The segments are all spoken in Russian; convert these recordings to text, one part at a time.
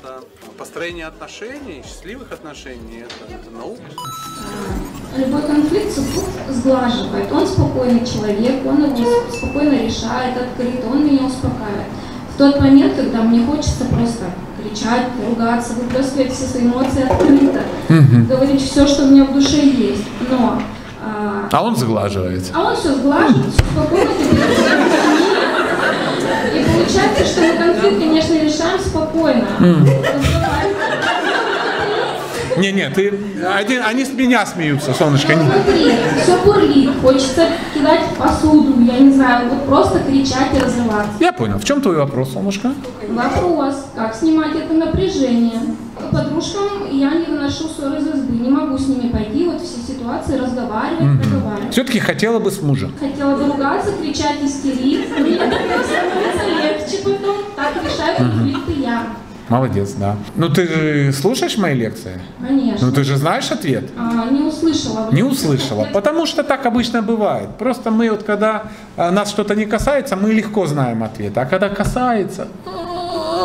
просто построение отношений, счастливых отношений, это, это наука. Любой конфликт супруг сглаживает. Он спокойный человек, он его спокойно решает, открыт, он меня успокаивает. В тот момент, когда мне хочется просто кричать, ругаться, выплескивать все свои эмоции открыто, говорить все, что у меня в душе есть. Но а, А он сглаживает. а он все сглаживает, все спокойно И получается, что мы конфликт, конечно, решаем спокойно. Не-не, ты один, они с меня смеются, солнышко. Ну, смотри, все бурлит, хочется кидать посуду, я не знаю, вот просто кричать и разрываться. Я понял. В чем твой вопрос, солнышко? Вопрос, как снимать это напряжение? Подружкам я не выношу ссоры из избы, не могу с ними пойти, вот все ситуации разговаривать, проговаривать. Все-таки хотела бы с мужем. Хотела бы ругаться, кричать, истерить, мне это становится легче потом, так решаю конфликты я. Молодец, да. Ну ты же слушаешь мои лекции? Конечно. Ну ты же знаешь ответ? А, не услышала. Не услышала, потому что так обычно бывает. Просто мы вот когда э, нас что-то не касается, мы легко знаем ответ. А когда касается,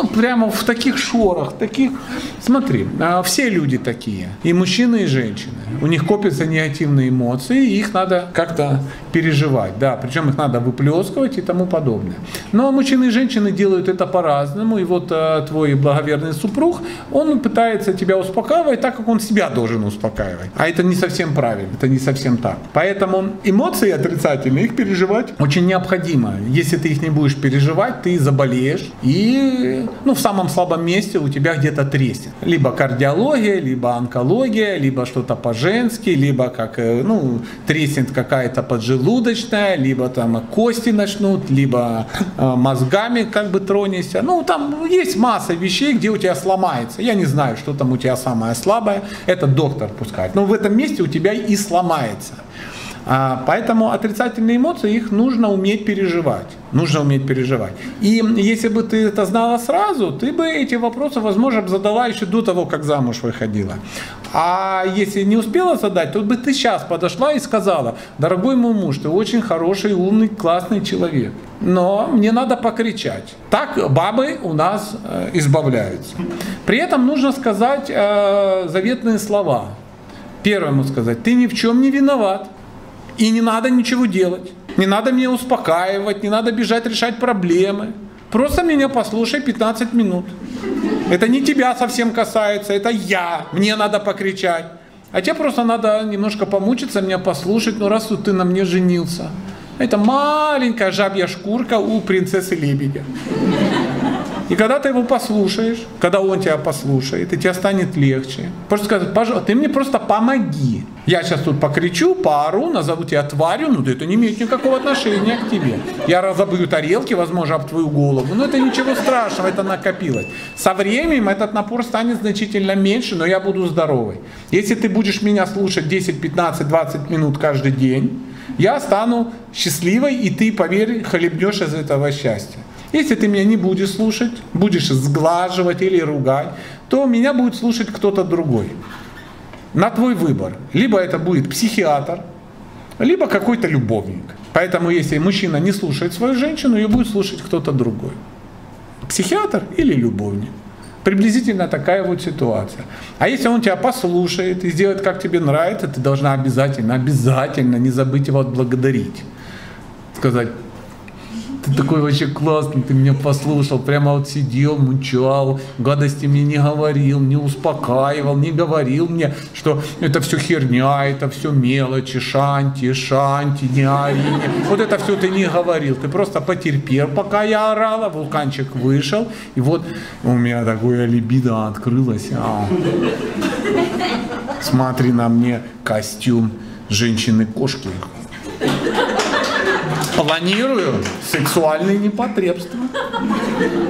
а, прямо в таких шорах, таких... Смотри, а, все люди такие, и мужчины, и женщины. У них копятся негативные эмоции, и их надо как-то переживать. Да, причем их надо выплескивать и тому подобное. Но мужчины и женщины делают это по-разному. И вот э, твой благоверный супруг, он пытается тебя успокаивать так, как он себя должен успокаивать. А это не совсем правильно, это не совсем так. Поэтому эмоции отрицательные, их переживать очень необходимо. Если ты их не будешь переживать, ты заболеешь. И ну, в самом слабом месте у тебя где-то треснет. Либо кардиология, либо онкология, либо что-то по-женски, либо как, э, ну, треснет какая-то поджелудочная, либо там кости начнут, либо э, мозгами как бы тронешься. Ну, там есть масса вещей, где у тебя сломается. Я не знаю, что там у тебя самое слабое. Это доктор пускай. Но в этом месте у тебя и сломается. А, Поэтому отрицательные эмоции, их нужно уметь переживать. Нужно уметь переживать. И если бы ты это знала сразу, ты бы эти вопросы, возможно, задала еще до того, как замуж выходила. А если не успела задать, то бы ты сейчас подошла и сказала, дорогой мой муж, ты очень хороший, умный, классный человек. Но мне надо покричать. Так бабы у нас э, избавляются. При этом нужно сказать э, заветные слова. Первому сказать, ты ни в чем не виноват. И не надо ничего делать. Не надо меня успокаивать, не надо бежать решать проблемы. Просто меня послушай 15 минут. Это не тебя совсем касается, это я. Мне надо покричать. А тебе просто надо немножко помучиться, меня послушать, ну раз тут ты на мне женился. Это маленькая жабья шкурка у принцессы лебедя. И когда ты его послушаешь, когда он тебя послушает, и тебе станет легче. Просто сказать, пожалуйста, ты мне просто помоги. Я сейчас тут покричу, поору, назову тебя тварью, но это не имеет никакого отношения к тебе. Я разобью тарелки, возможно, об твою голову, но это ничего страшного, это накопилось. Со временем этот напор станет значительно меньше, но я буду здоровый. Если ты будешь меня слушать 10, 15, 20 минут каждый день, я стану счастливой, и ты, поверь, хлебнешь из этого счастья. Если ты меня не будешь слушать, будешь сглаживать или ругать, то меня будет слушать кто-то другой. На твой выбор. Либо это будет психиатр, либо какой-то любовник. Поэтому если мужчина не слушает свою женщину, ее будет слушать кто-то другой. Психиатр или любовник. Приблизительно такая вот ситуация. А если он тебя послушает и сделает, как тебе нравится, ты должна обязательно, обязательно не забыть его отблагодарить. Сказать, ты такой вообще классный, ты меня послушал, прямо вот сидел, мучал, гадости мне не говорил, не успокаивал, не говорил мне, что это все херня, это все мелочи, шанти, шанти, не ори. Вот это все ты не говорил, ты просто потерпел, пока я орала, вулканчик вышел, и вот у меня такое либидо открылось. а. Смотри на мне костюм женщины-кошки. Планирую сексуальные непотребства.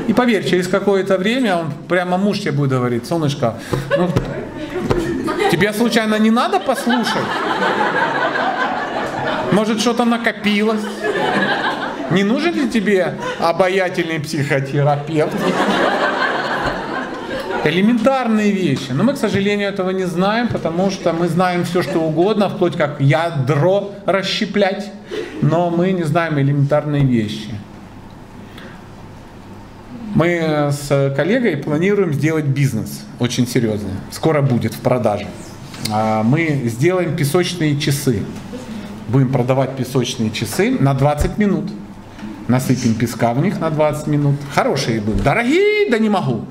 И поверь, через какое-то время он прямо муж тебе будет говорить, солнышко, ну, тебе случайно не надо послушать? Может, что-то накопилось? Не нужен ли тебе обаятельный психотерапевт? Элементарные вещи. Но мы, к сожалению, этого не знаем, потому что мы знаем все, что угодно, вплоть как ядро расщеплять, но мы не знаем элементарные вещи. Мы с коллегой планируем сделать бизнес очень серьезный. Скоро будет в продаже. А, Мы сделаем песочные часы. Будем продавать песочные часы на 20 минут. Насыпем песка в них на 20 минут. Хорошие будут. Дорогие, да не могу.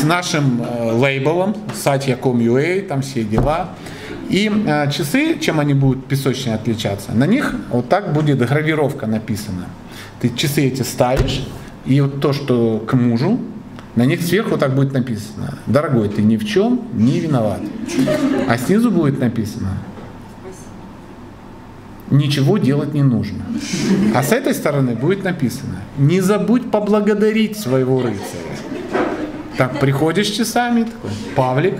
С нашим э, лейблом, satya.com.ua, там все дела. И э, часы, чем они будут песочные отличаться? На них вот так будет гравировка написана. Ты часы эти ставишь, и вот то, что к мужу, на них сверху так будет написано. Дорогой, ты ни в чем не виноват. А снизу будет написано. Ничего делать не нужно. А с этой стороны будет написано. Не забудь поблагодарить своего рыцаря. Так, приходишь часами, такой, Павлик,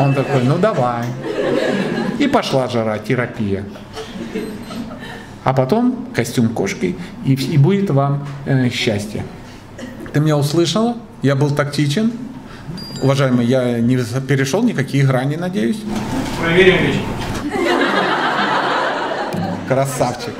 Он такой, ну давай. И пошла жара, терапия. А потом костюм кошки, и, и будет вам э, счастье. Ты меня услышала? Я был тактичен. Уважаемый, я не перешел никакие грани, надеюсь. Проверим вечером. Красавчик.